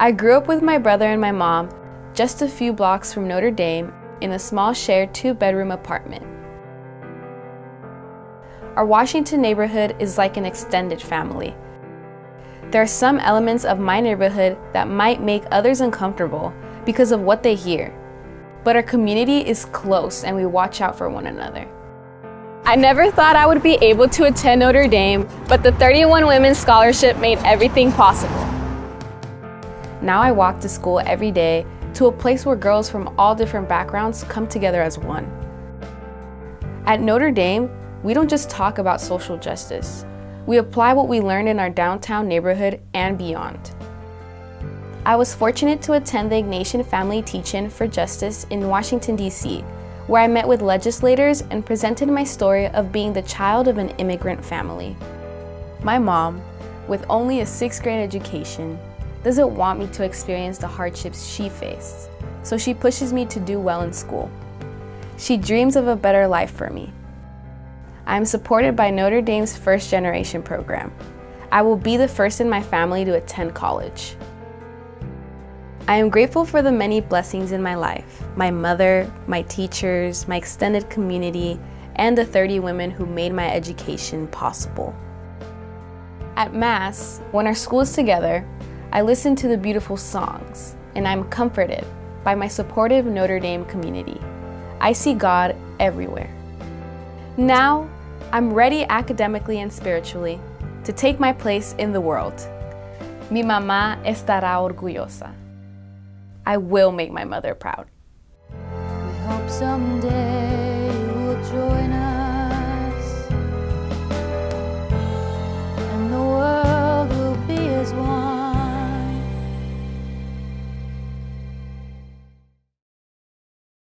I grew up with my brother and my mom just a few blocks from Notre Dame in a small shared two bedroom apartment. Our Washington neighborhood is like an extended family. There are some elements of my neighborhood that might make others uncomfortable because of what they hear, but our community is close and we watch out for one another. I never thought I would be able to attend Notre Dame, but the 31 Women's Scholarship made everything possible. Now I walk to school every day to a place where girls from all different backgrounds come together as one. At Notre Dame, we don't just talk about social justice. We apply what we learned in our downtown neighborhood and beyond. I was fortunate to attend the Ignatian Family Teach-In for Justice in Washington, D.C., where I met with legislators and presented my story of being the child of an immigrant family. My mom, with only a sixth grade education, doesn't want me to experience the hardships she faced, so she pushes me to do well in school. She dreams of a better life for me. I am supported by Notre Dame's First Generation program. I will be the first in my family to attend college. I am grateful for the many blessings in my life my mother, my teachers, my extended community, and the 30 women who made my education possible. At Mass, when our school is together, I listen to the beautiful songs, and I'm comforted by my supportive Notre Dame community. I see God everywhere. Now, I'm ready academically and spiritually to take my place in the world. Mi mamá estará orgullosa. I will make my mother proud.